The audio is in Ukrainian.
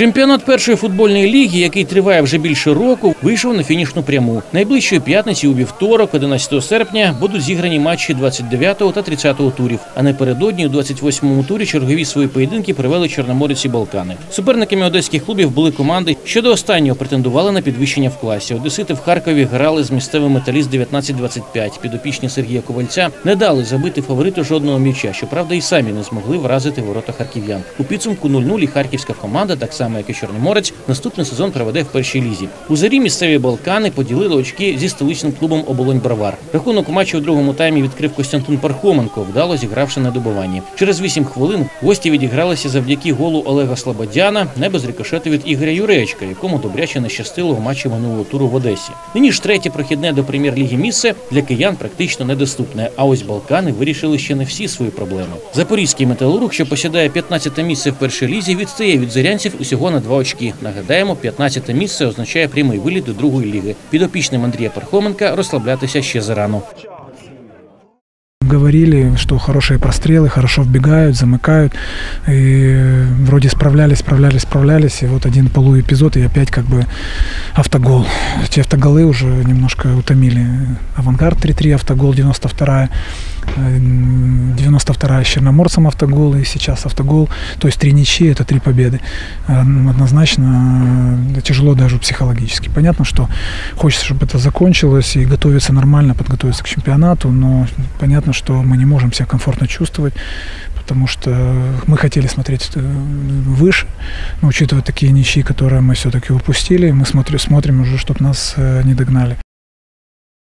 Чемпіонат першої футбольної ліги, який триває вже більше року, вийшов на фінішну пряму. Найближчої п'ятниці у вівторок, 11 серпня, будуть зіграні матчі 29 та 30 турів. А напередодні у 28-му турі чергові свої поєдинки провели Чорноморець і Балкани. Суперниками одеських клубів були команди, що до останнього претендували на підвищення в класі. Одесити в Харкові грали з місцевим металіст 19-25. Підопічні Сергія Ковальця не дали забити фавориту жодного м'яча. Щоправда, і самі не змогли вразити ворота харків'ян. У підсумку 0-0 і харківська команда, так само як і Чорноморець, наступний сезон проведе в першій лізі. У зарі місцеві Балкани поділили очки зі столичним клубом Оболонь Бравар. Рахунок у матчі у другому таймі відкрив Костянтин Пархоменко, вдало зігравши на добиванні. Через 8 хвилин гості відігралися завдяки голу Олега Слободяна, не без рикошету від Ігоря Юречка, якому добряче не щастило в матчі минулого туру в Одесі. Нині ж третє прохідне до прем'єр-ліги місце для киян практично недоступне. А ось Балкани вирішили ще не всі свої проблеми. Запорізький металург, що посідає 15 місце в першій лізі, відстає від зорянців усього на два очки. Нагадаємо, 15 місце означає прямий виліт до другої ліги. Підопічним Андрія Пархоменка розслаблятися ще зарано. Говорили, что хорошие прострелы, хорошо вбегают, замыкают. И вроде справлялись, справлялись, справлялись. И вот один полуэпизод, и опять как бы автогол. Эти автоголы уже немножко утомили. Авангард 3-3, автогол 92 92 с Черноморцем автогол, и сейчас автогол. То есть три ничьи, это три победы. Однозначно э, тяжело даже психологически. Понятно, что хочется, чтобы это закончилось и готовиться нормально, подготовиться к чемпионату, но понятно, что мы не можем себя комфортно чувствовать, потому что мы хотели смотреть э, выше, но учитывая такие ничьи, которые мы все-таки упустили, мы смотрим, смотрим уже, чтобы нас э, не догнали.